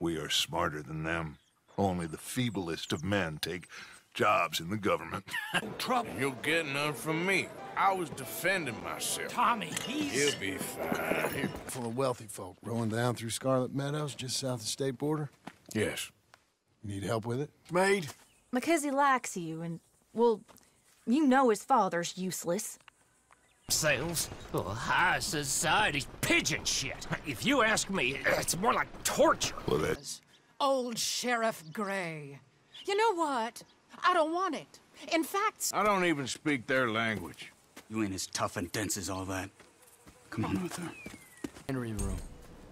We are smarter than them. Only the feeblest of men take jobs in the government. Trouble. You'll get none from me. I was defending myself. Tommy, he's... He'll be fine. Full of wealthy folk rolling down through Scarlet Meadows, just south of the state border. Yes. Need help with it? Maid? Because he likes you, and, well, you know his father's useless. Sales? Oh, high society's pigeon shit. If you ask me, it's more like torture. Well, that's... Old Sheriff Gray. You know what? I don't want it. In fact... I don't even speak their language. You ain't as tough and dense as all that. Come on, Arthur. Henry room.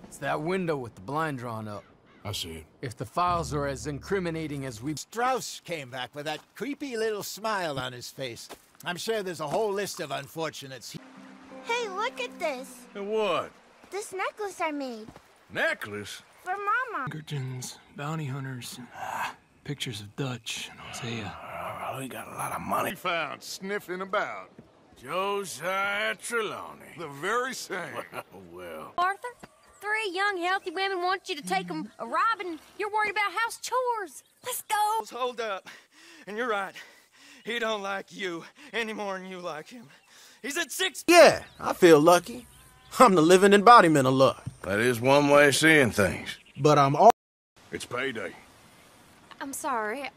It's that window with the blind drawn up. I see it. If the files are as incriminating as we... Strauss came back with that creepy little smile on his face. I'm sure there's a whole list of unfortunates. Hey, look at this. And what? This necklace I made. Necklace? For Mama. Pinkertons, bounty hunters, ah. pictures of Dutch and Hosea. Oh, we got a lot of money. found sniffing about. Josiah Trelawny. The very same. well. Arthur, three young, healthy women want you to take them a robbing. You're worried about house chores. Let's go. Hold up. And you're right. He don't like you any more than you like him. He's at six. Yeah, I feel lucky. I'm the living embodiment of luck. That is one way of seeing things. But I'm all. It's payday. I'm sorry.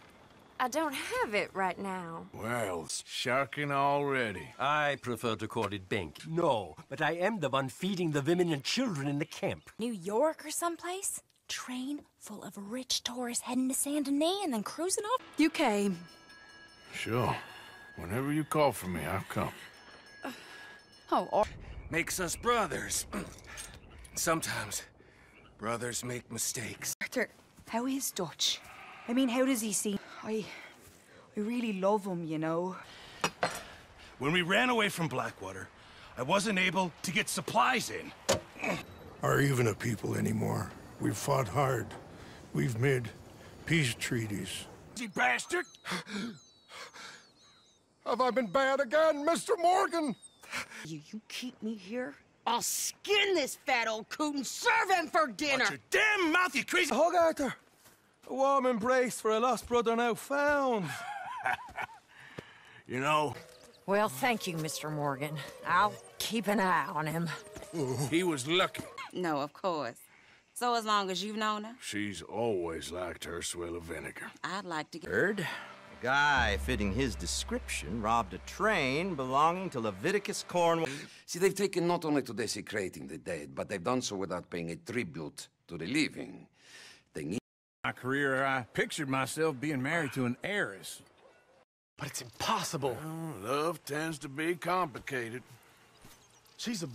I don't have it right now. Well, sharking already. I prefer to call it bank. No, but I am the one feeding the women and children in the camp. New York or someplace? Train full of rich tourists heading to Saint Denis and then cruising off? UK. Sure. Whenever you call for me, I'll come. Oh, Makes us brothers. Sometimes, brothers make mistakes. Arthur, how is Dutch? I mean, how does he seem? I... I really love him, you know. When we ran away from Blackwater, I wasn't able to get supplies in. Are even a people anymore. We've fought hard. We've made peace treaties. You bastard! Have I been bad again, Mr. Morgan? You, you keep me here? I'll skin this fat old coot and serve him for dinner! Watch your damn mouth, you crazy- Hug, Arthur. A warm embrace for a lost brother now found. You know, Well, thank you, Mr. Morgan. I'll keep an eye on him. he was lucky. No, of course. So as long as you've known her, She's always liked her swill of vinegar. I'd like to get... Heard? A guy fitting his description robbed a train belonging to Leviticus Cornwall. See, they've taken not only to desecrating the dead, but they've done so without paying a tribute to the living. They need My career, I pictured myself being married to an heiress. But it's impossible. Well, love tends to be complicated. She's a